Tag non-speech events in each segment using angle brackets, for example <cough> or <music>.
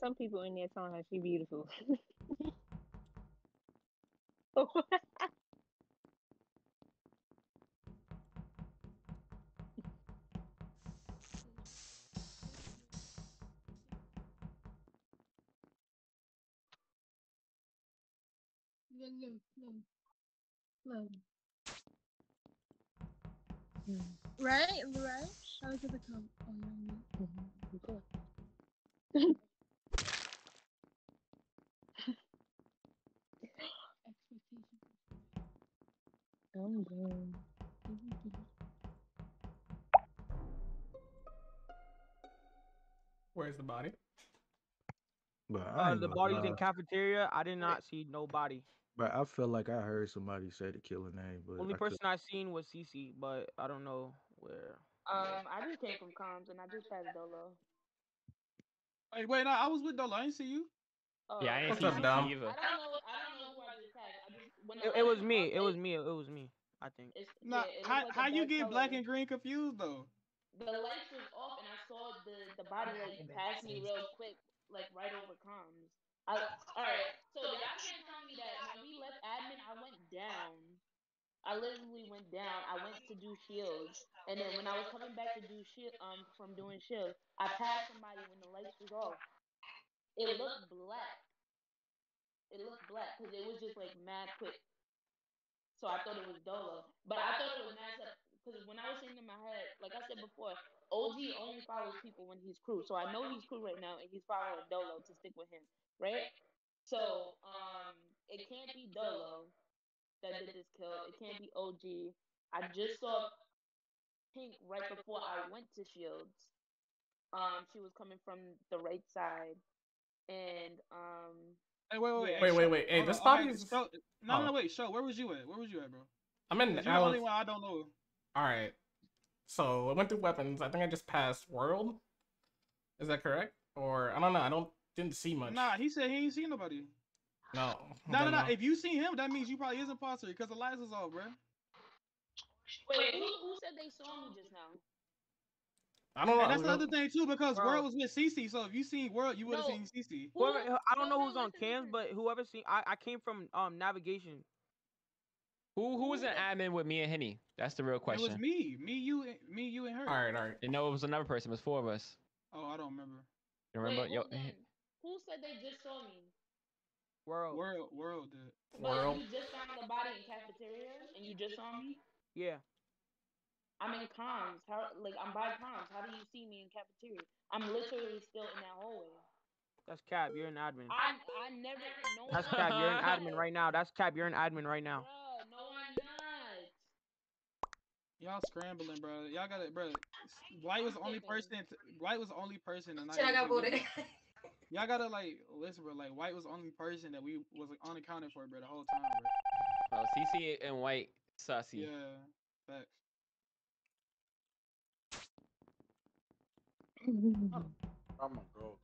some people in there telling her she beautiful. <laughs> Right? Right? I was at the com. Oh, no, mm-hmm. <laughs> <laughs> Where's the body? But Uh, the gonna body's in lie, cafeteria. I did not see no body. But I feel like I heard somebody say the killer name, but Only I could, person I seen was Cece, but I don't know where. Um, I just came from comms and I just passed Dolo. Hey, wait, no, I was with Dolo. I didn't see you. Oh, Yeah, I ain't What's see up, you Dom? either. I don't know. I don't know who I just passed. I just when the It, it was was me. It was me. It was me. I think. It's, Nah, yeah, how like how you dark get black and green confused though? The lights was off and I saw the the body like pass me real quick, like right over comms. I, all right, so the y'all can't tell me that when we left admin, I went down. I literally went down. I went to do shields, and then when I was coming back to do shield, um, from doing shields, I passed somebody when the lights was off. It looked black. It looked black because it was just like mad quick. So I thought it was Dolo, but I thought it was mad because when I was thinking in my head, like I said before, OG only follows people when he's crew. So I know he's crew right now, and he's following Dolo to stick with him, right? So um, it can't be Dolo that did this kill. It can't be OG. I just saw Pink right before I went to Shields. Um, she was coming from the right side, and um, Hey, wait, wait, wait. Wait, wait, wait. Hey, this on, body okay, is. no, no, oh. wait. Show. Where was you at? Where was you at, bro? I'm in. 'Cause You're I the only one I don't know. all right. So I went through weapons. I think I just passed world. Is that correct? Or I don't know. I don't didn't see much. Nah, he said he ain't seen nobody. No. No, no, then no. no. If you seen him, that means you probably is imposter because the lights is off, bro. wait, who, who said they saw me just now? I don't know. And that's the other thing too, because Bro. World was with CC. So if you seen World, you would have No. seen CC. Whoever, I don't know who's on cams, but whoever seen, I, I came from um navigation. Who who was an admin with me and Henny? That's the real question. It was me, me, you, and- me, you, and her. All right, all right. And no, it was another person. It was four of us. Oh, I don't remember. You remember? Wait, Yo, hold. Who said they just saw me? World. World, World did. But World. you just found the body in cafeteria and you just saw me? Yeah. I'm in comms. How like I'm by comms. How do you see me in cafeteria? I'm literally still in that hallway. That's Cap. You're an admin. I I never no That's Cap. You're an admin right now. That's Cap. You're an admin right now. Bruh, no I'm not. Y'all scrambling, bro. Y'all got it, bro. White was the only person. To, White was the only person tonight. Shit, I got voted. <laughs> Y'all gotta like listen, bro. Like White was the only person that we was like, unaccounted for, bro, the whole time, bro. oh, CC and White sussy. Yeah, facts. I'm gonna go.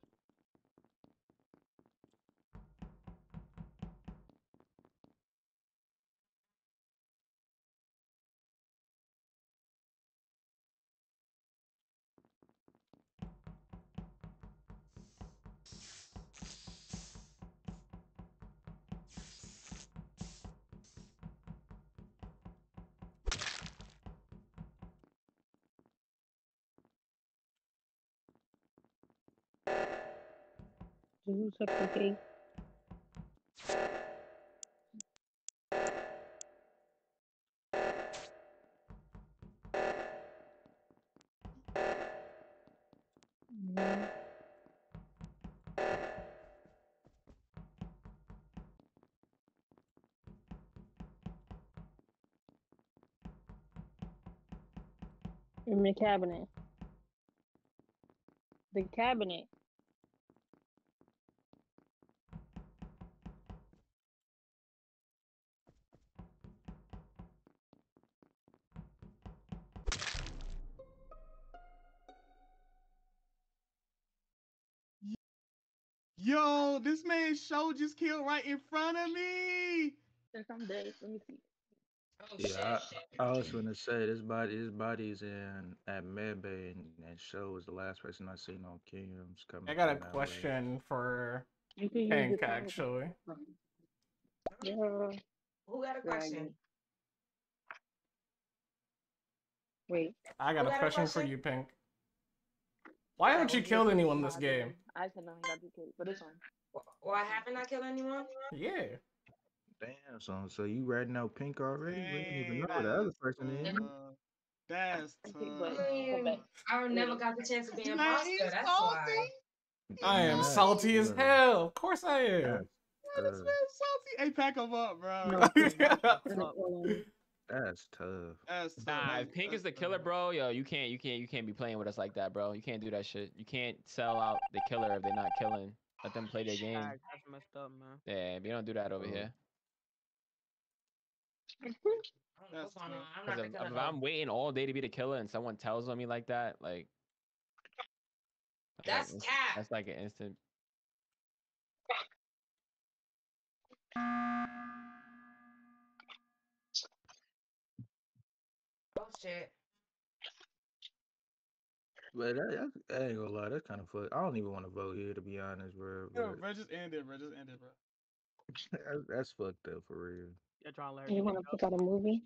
In the cabinet. The cabinet. Yo, this man show just killed right in front of me. Since I'm dead, let me see. Oh Yeah, shit. I, I was gonna say this body, his body's in at Medbay, and, and Show was the last person I seen on Kingdoms coming. I got a from that way. question for You can use Pink actually. Yeah. Who got a question? Wait. I got Who a got a question for you, Pink. Why haven't you killed yeah. anyone this game? I said nothing got DK, but it's fine. Wh- Why haven't I killed anyone? Yeah. Damn, son. So you ratting out Pink already? We didn't even Dang, know the other person is. Uh, that's I tough. think, I mean, I never got the chance to be Man, imposter. he's That's salty. why. I am Yeah, salty as hell. Of course I am. Why this Uh, man salty? Hey, pack him up, bro. <laughs> No. That's tough. That's tough. Nah, That's- if Pink is the killer, bro, yo, you can't, you can't, you can't be playing with us like that, bro. You can't do that shit. You can't sell out the killer if they're not killing. Let them play their game. Facts, That's messed up, man. Yeah, we don't do that over here. I don't know That's what's going on. tough. I'm not if, if. I'm waiting all day to be the killer and someone tells on me like that, like That's like, cap. That's like an instant. Shit. But that, that, I ain't gonna lie, that's kind of fuck. I don't even want to vote here to be honest, bro. Yo, but bro, just end it, bro. Just end it, bro. <laughs> that's, that's fucked up for real. Yeah, John Larry. You want to pick out a movie?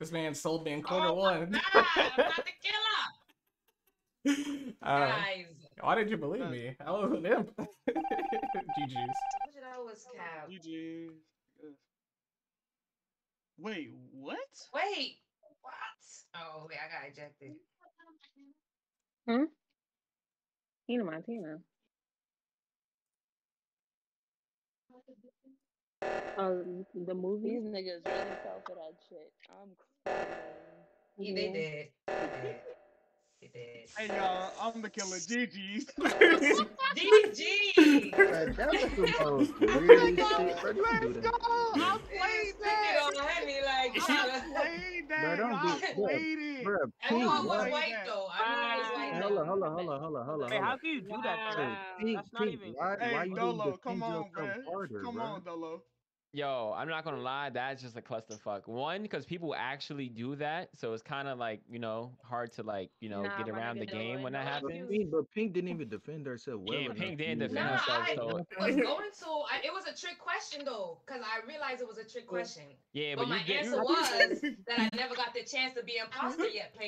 This man sold me in quarter oh one. My God, I'm not the killer. uh, Guys. why did you believe me? I was an imp. GG's. Told you that was cap. GG. Yes. Wait, what? Wait. What? Oh wait, I got ejected. Hmm? Tina Montana. Oh, the movie? These niggas really fell for that shit. I'm crying. Yeah, they did. They did. They did. Hey y'all, I'm the killer. GG's. GG. Like, that was the most weirdest shit, bro. Don't do Let's that. go. I They played spent it that. on Henny like I played that. don't I do- bro, played it. Bro, Pink, Everyone was white that. though. Everyone was white Hold on, hold on, hold on, hold on, hold on. Hey, how can you do that? So, though? Wow. Pink, That's not Pink, even- why, Hey, why Dolo, come on, man. harder, Come on, Dolo. Yo, I'm not gonna lie, that's just a clusterfuck. One, because people actually do that, so it's kind of like you know hard to like you know Nah, get around the game ain't when that no But happens. Pink, but Pink didn't even defend herself well Yeah. Pink didn't use defend Nah, herself, I so was going to. I, it was a trick question though, because I realized it was a trick question. yeah, But but my you answer you, <laughs> was that I never got the chance to be imposter <laughs> yet.